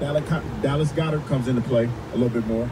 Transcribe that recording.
Dallas, Goddard comes into play a little bit more.